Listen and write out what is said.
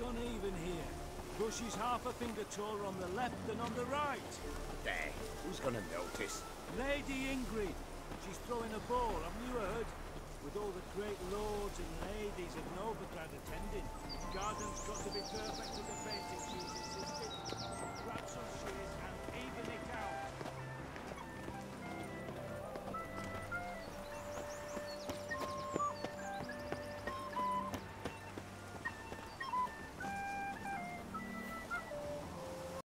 uneven here. Bushes half a finger taller on the left than on the right. There, who's gonna notice? Lady Ingrid. She's throwing a ball, haven't you heard? With all the great lords and ladies of Novigrad attending, the garden's got to be perfect to the painting,